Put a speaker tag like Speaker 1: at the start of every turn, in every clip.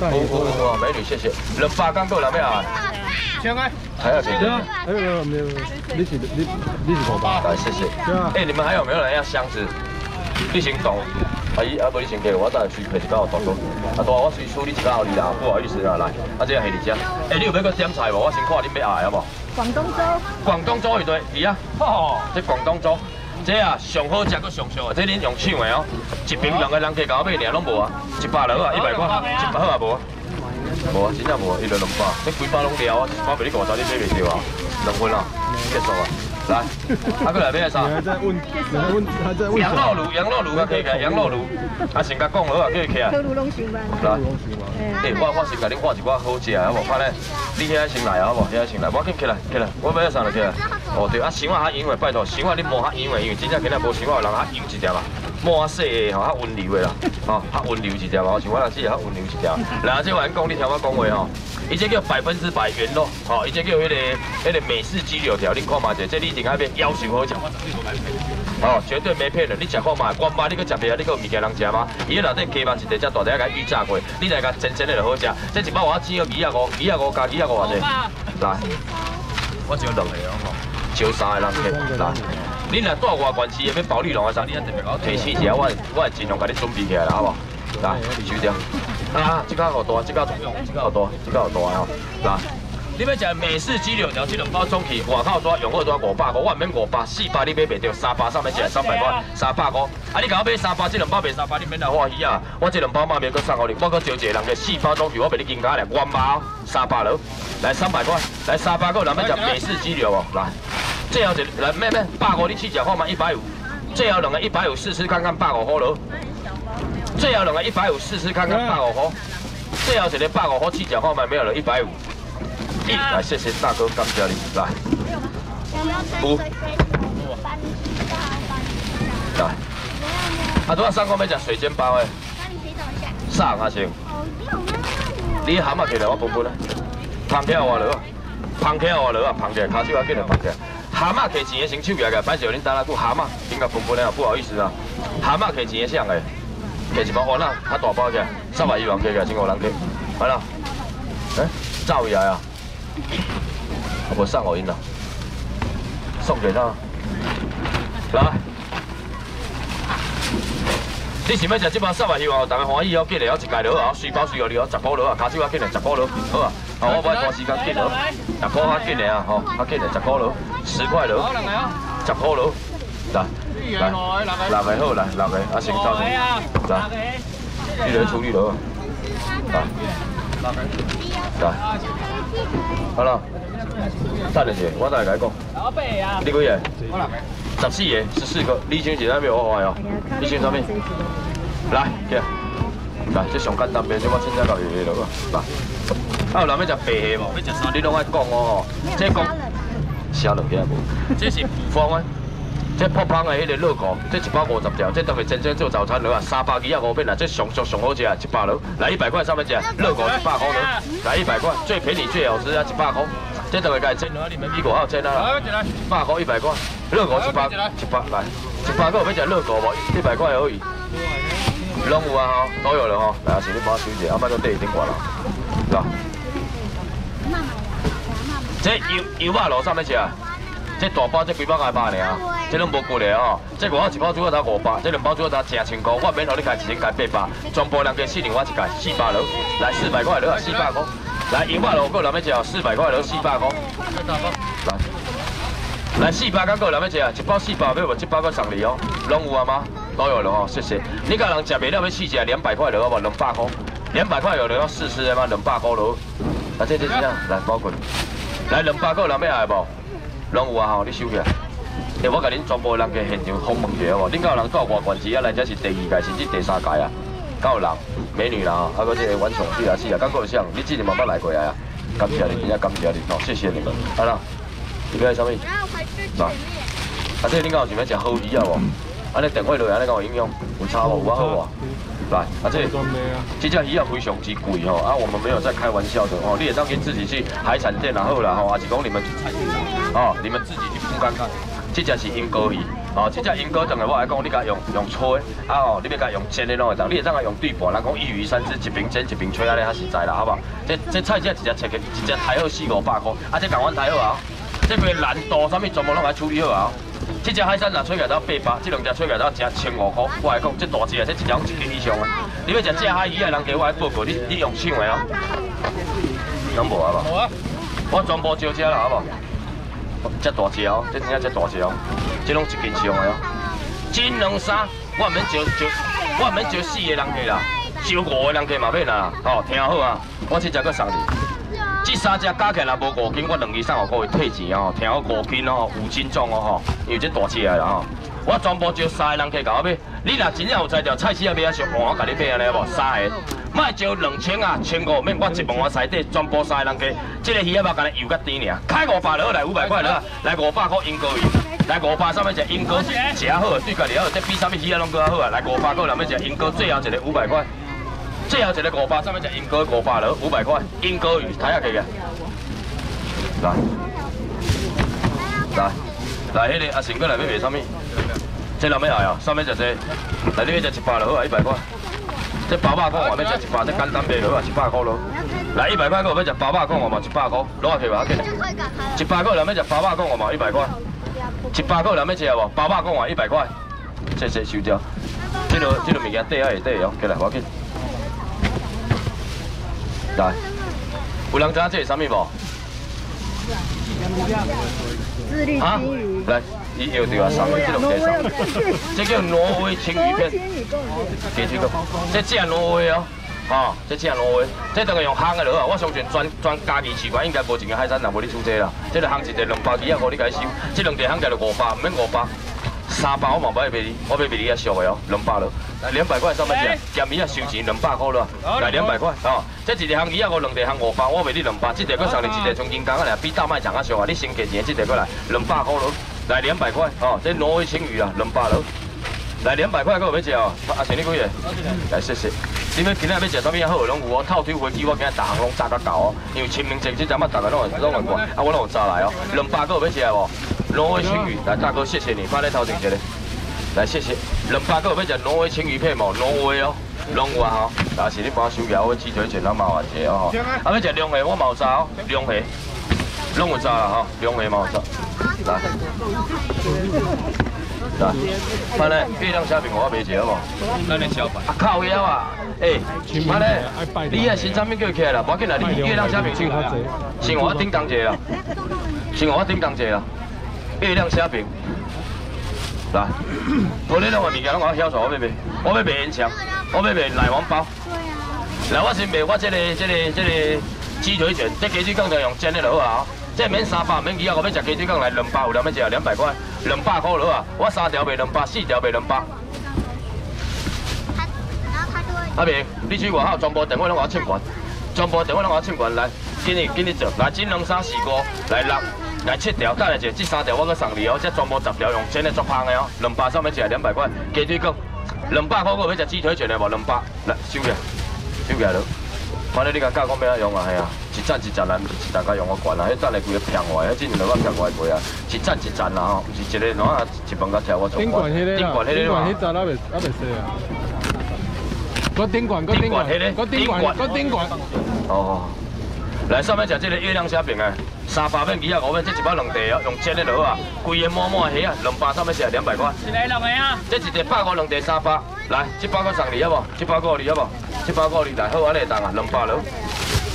Speaker 1: 有有有，美女谢谢。两百刚够了没有？
Speaker 2: 请开。
Speaker 1: 还要请？
Speaker 2: 对啊。哎没有没有，你是你你是五百。
Speaker 1: 来谢谢。哎，你们还有没有人要箱子？你先动。阿姨，阿伯你先给我再去配一包大哥。啊大，我随处理一包你啦，不好意思啦，来。啊这系你家。哎，你有要点菜无？我先看你要爱好不？
Speaker 3: 广东粥。
Speaker 1: 广东粥一堆，是啊。哦，这广东粥。这啊上好食搁上俗啊！这恁用抢的哦，一瓶两个人加搞买，尔拢无啊，一百两啊，一百块，一百好啊无？无啊，真正无，一两两百，这几百拢了啊，一百俾你五十，你买袂着啊，两分啊，结束啊。来，阿哥来买啥？
Speaker 2: 还在问，还在问，还在问。
Speaker 1: 羊肉炉，羊肉炉啊，可以开，羊肉炉。啊，先甲讲好啊，可以开啊。
Speaker 3: 烤炉拢行吗？
Speaker 1: 来，哎，我我先甲恁画一寡好食好无？看咧，你遐先来啊，好无？遐先来，我紧起来，起来，我买啥来起来？哦对，啊，想法较油的，拜托，想法你摸较油的，因为真正今日无想法有人较油一条嘛，摸较细的吼，较温柔的啦，吼，较温柔一条嘛，像我那是较温柔一条。来，这我讲，你听我讲话吼。伊这叫百分之百原肉，吼，伊这叫迄个迄个美式鸡柳条，你看嘛者，这你顶下边要求好食，哦，绝对没骗人，你食看嘛，光妈你搁食别啊，你搁有物件人食吗？伊内底鸡肉是第只大底甲预炸过，你来甲真真的就好食。这一包我煎个二啊五，二啊五加二啊五啊者，来，我只有两个哦，吼，招三个人客，来，你若带外关市要包你两个啥，你一定要提醒一下，我我会尽量甲你准备起来啦，好不？来，收掉。啊，这个好大，这个重要，这个好大，这个好大哦。来，你要食美式鸡柳条，这两包总起外口多，用好多五百块，我免五百，四百你买袂着，三百上面写三百块，三百块。啊，你甲我买三百，这两包卖三百，你免来欢喜啊。我这两包嘛免搁送互你，我搁招一个人个四包装起，我俾你金卡咧，原包三百了，来三百块，来三百个，人要食美式鸡柳哦。来，最后一来咩咩，百五你去食看嘛，一百五，最后两个一百五试试看看，百五好了。最后两个一百五试试看看百五块，最后一个百五块去讲话买没有了，一百五。一来谢谢大哥，感谢你来。五。来。啊，多少三块要食水煎包诶？三啊行。你蛤蟆起来我分分啊。螃蟹我了，螃蟹我了啊，螃蟹卡手我紧来螃蟹。蛤蟆摕钱诶先手举个，摆住恁等下过蛤蟆，应该分分了，不好意思啊。蛤蟆摕钱诶像诶。给一包完啦，较大包嘅，三百一万给嘅，千五人给，来啦，哎，赵爷啊，我上我音了，送给他，来，你想要食这包三百一万，大家欢喜哦，记得要一盖落啊，水包水哦，你哦，十包落啊，卡手啊，紧来十包落，好啊，好，我不爱拖时间，紧落，十包较紧的啊，吼，较紧的十包落，十块落，十块落，来。来，六个好来，六个啊，先走先，来，你来处理了，来，来，好了，等一下，我再来讲。你几个？十四个，十四个，你先前那边我坏哦，你先上面，来，来，来，这上简单边，这我凊彩搞鱼了个，来，啊，有人要食白虾无？要食啥？你拢爱讲哦，这讲，虾落去无？这是普方啊。这破胖的迄个热狗，这一百五十条，这等于真正做早餐了啊！三百几啊五片啊，这上上上好食啊，一百了，来一百块上面吃，热狗一百块了，来一百块，最便宜最好吃啊，一百块，这等于该蒸了，你们美国还有蒸啊？一百块一百块，热狗一百，一百来，一百块要吃热狗无？一百块而已，拢有啊吼，都有了吼，来阿是你帮我收一下，阿妈都第一顶挂了，是吧？这油油麻楼上面吃啊？这大包这几包才百呢，这拢无贵咧哦。这外口一包主要才五百，这两包主要才正千块，我免让你开一千开八百，全部人加四零我一盖四百了，来四百块了啊，四百块。来银华路够两百只四百块了，四百块。来，来四百刚够两百只啊，一包四百要无？一包个送你哦，拢有啊吗？都有了哦，谢谢。你家人吃袂了要试只两百块了好无？两百块，两百块有人要试试的吗？两百块了。啊，这这这样，来包滚。来两百块两百下无？拢有啊吼，你收起来。诶，我甲恁全部人去现场访问一下好无？恁敢有人到外关市啊？来这是第二届甚至第三届啊？敢有人？美女啦，啊，搁这个玩宠对啊是啊，敢有啥你之前慢慢来过来啊？感谢你，真正感谢你，哦，谢谢你们。好啦，你要啥物？来，啊，这恁敢有想要食好鱼啊无？安尼电话落安尼敢有影响？有差无？有啊好无？来，啊这，这只鱼也非常之贵吼，啊我们没有在开玩笑的哦，你也当跟自己去海产店然后啦吼，还是讲你们去菜市场哦，你们自己去铺看看，这只是英哥鱼，哦，这只英哥等下我来讲，你甲用用吹，啊哦，你要甲用煎的拢会当，你会当甲用对半，人讲一鱼三吃，一边煎一边吹，安尼较实在啦，好不好？这这菜只一只切个，一只太好四五百块，啊，这港湾太好啊，这边难度啥物全部拢来处理好啊。这只海参若吹起来到八百，这两只吹起来到只千五块，我来讲，这大只的，这一条一斤以上啊。你要食这海鱼的人给我来报告，你你用抢的哦。拢无啊无？无啊。我全部招车啦，好不？这大只哦，这真正这大只哦，这拢一斤上的哦。金两三，我免招招，我免招四个人客啦，招五个人客嘛免啦。哦，听好啊，我这只搁送你。这三只加起来无五斤，我两二三五块退钱哦。听好五斤哦，五斤重哦吼，因为这大只的啦吼。我全部招三个人去搞我买，你若真正有才调菜市啊买啊俗，我甲你买安尼无？三个，卖招两千啊，千五免我一万我西底全部三个人去，这个鱼啊，肉干油甲甜尔，开五百了来五百块了，来五百块英哥鱼，来五百上面只英哥食好，对家己好，这比啥物鱼啊拢搁好啊，来五百块上面只英哥最后一个五百块。最后一个五百，上面只英哥五百了，五百块，英哥鱼睇下佢嘅，来，来，来，迄个阿成哥来要卖啥物？这两尾来哦，上面只只，来呢只一百了，好啊，一百块。这八百块外面只一百，这简单卖了啊，一百块咯。来一百块个外面只八百块外嘛，一百块，攞下去吧，紧。一百块两尾只八百块外嘛，一百块。一百块两尾只无，八百块外一百块，这这收掉。这个这个物件底下会底哦，过来，我紧。来，有人知影这是啥物无？啊，来，伊又对我送的这种介绍，这叫挪威青鱼片，给这个，这只挪威哦，哈，这只挪威，这等于用烘的落啊，我相信专专家己试过，应该无一个海产人无你出这啦，这个烘一个两百几啊，我你解收，这两地烘价就五百，唔免五百。三百我嘛不爱卖你，我要卖你啊俗的哦，两百了，来两百块上面只，咸鱼啊收钱两百块了，来两百。块哦，这一条鱼啊我两条行五百，我卖你两百，这条搁上你一条从金刚啊来，比大卖场啊俗啊，你先给钱，这条过来两百块了，来两百块哦，这挪威青鱼啊两百了，来两百块，搁有要吃哦，阿请你几个？来谢谢。你们今天要食啥物啊？好拢有哦，套腿飞机我今日逐项拢炸到够哦，因为清明节这阵啊，大家拢会拢会过，啊我拢有炸来哦，两百个有要吃无？挪威青鱼，来大哥，谢谢你，放在头顶这里。来，谢谢。两百个要食挪威青鱼片无？挪威哦，龙华吼。但是你帮我收起，我只做一咱麻烦者哦吼。啊，要食龙虾，我冇炸哦，龙虾，拢有炸啦吼，龙虾冇炸。来，来，翻来月亮虾饼我袂食好无？那你小白。啊靠腰啊！哎，翻来，你啊新产品叫起来啦，要紧啦，你月亮虾饼先，先我叮当者啦，先我叮当者啦。月亮虾饼，来，我你两个物件拢我晓做，我要卖，我要卖烟肠，我要卖奶黄包。来，我先卖我这个、这个、这个鸡腿卷，这鸡腿卷就用煎的就好啊。这免三百，免几啊，我要食鸡腿卷来两百，有两要食两百块，两百块了啊。我三条卖两百，四条卖两百。阿明，你去外口全部电话拢我清关，全部电话拢我清关来，今日今日做，来金两三四五，来六。来七条，再来者，这三条我搁送你哦，这全部十条用煎的足香的哦，两百上面只两百块，鸡腿骨，两百块我要食鸡腿卷的无？两百，来收起，收起了。反正你甲教讲要安用啊，系啊，一站一站来，不是一大家用我管啦，迄等下规个平我，迄之前两个骗我过啊，一站一站啦吼，不是一个哪啊，一饭甲跳我做。顶管迄个顶管迄个嘛。顶管迄站顶管，个顶管，个顶管，个顶管。哦。来，上面食这个月亮虾饼啊，三百片鱼啊，五片，这一包两地哦，用煎的就好啊。规个满满虾啊，两百上面食两百块。一个两个啊？这一袋百块两地三百，来，这包个送你好不？这包个你好不？这包个你来，好，安尼当啊，两百了，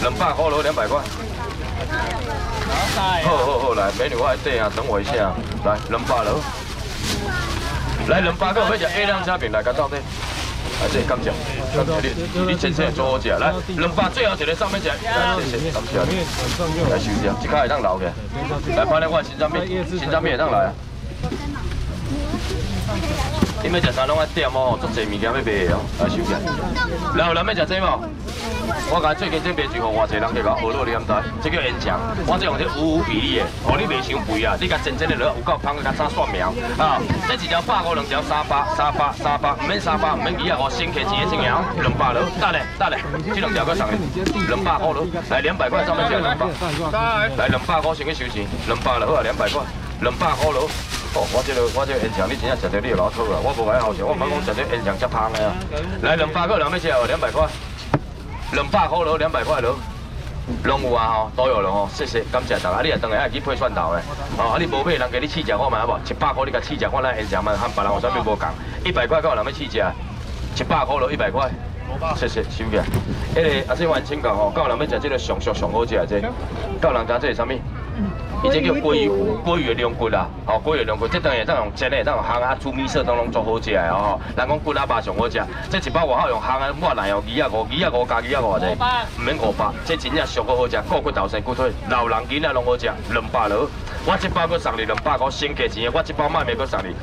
Speaker 1: 两百块了，两百块。好好好，来，美女我来对啊，等我一下，来，两百了。来，两百个要食月亮虾饼，来，甲到底。啊，这感谢，感谢你，你先生做好食，来，两把最后一个上面食，来，谢谢，感谢你，来收掉，这卡会当留嘅，来，反正我新产品，新产品会当来啊。你要食啥拢爱点哦，足侪物件要卖的哦，来收起。然后咱要食这无？我讲最近这卖最好，偌侪人去搞学落你咁知？这叫烟肠，我这用这五五比例的，哦你袂伤肥啊，你甲真正的落有够香个，甲啥蒜苗啊？这一条百五，两条三百，三百三百，唔免三百，唔免几啊，我先客一个一样，两百了，得嘞得嘞，这两条搁上去，两百块了，来两百块上面只两百，来两百块先去收钱，两百了好啊，两百块，两百块了。哦，我这个我这个烟肠，你真正食到你就老讨啊！我无爱好食，我唔讲食到烟肠遮香的啊！来两百个人要吃哦，两百块，两百块咯，两百块咯。拢有啊吼，都有了吼，谢谢，感谢大家。你也当然爱去配蒜头的，哦，啊你无配人给你试食看卖好无？一百块你甲试食看咱烟肠嘛，和别人有啥物无共？一百块够人要试食，一百块咯，一百块。谢谢，收起来。迄个阿这完请教吼，够人要食这个上俗上好食的这，够人知这个啥物？伊这叫鲑鱼，鲑鱼的龙骨啦，哦，鲑鱼的龙骨，这当然当用煎的，当用烘啊煮米色当拢做好食的哦。人讲骨啊肉上好食，这一包外口用烘啊我来哦，二啊五，二啊五加二啊五者，唔免五百，这真正上好好食，骨骨头生骨腿，老人囡仔拢好食，两百落。我这包搁送你两百块，先价钱的，我这包卖袂搁送你。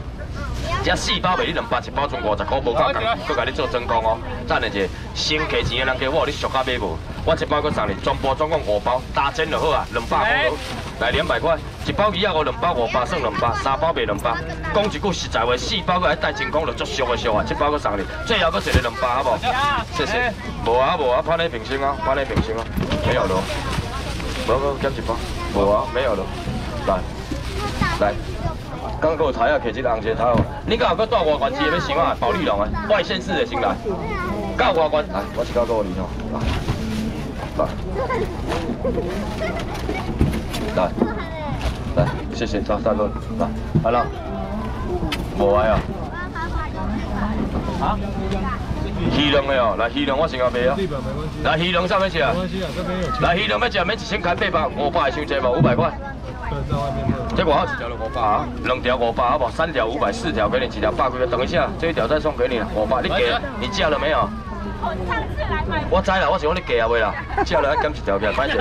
Speaker 1: 这四包卖你两百，一包剩五十块，无够共，搁甲你做真空哦。等下者，先价钱的人家我你俗价买无？我一包搁送你，全部总共五包，打针就好啊，两百块。来两百块，一包鱼啊五，两包五百，算两百，三包卖两百。讲一句实在话，四包搁来带真空就足俗的俗啊，一包搁送你，最后搁一个两百，好不？谢谢。无啊无啊，拍你平心啊，拍你平心啊，没有了。无无，减一包。无啊，没有了。来，来。刚刚有台啊，摕这个红色台哦。你敢有搁带外关机的要想啊？保利龙啊，外线式的先来。到外关，来，我一包给我你哦。来，来，谢谢，走，大哥，来，好了，无爱啊。啊？鱼龙的哦，来鱼龙我先要买啊。来鱼龙上面吃啊？来鱼龙要吃，免一千开八百，五百收济无？五百块。这外号一条了五百啊，两条五百好不？三条五百，四条给你，几条八块？等一下，这一条再送给你了，五百，你给，你叫了没有？我知啦，我想讲你给啊未啦？叫了，减一条给，反正。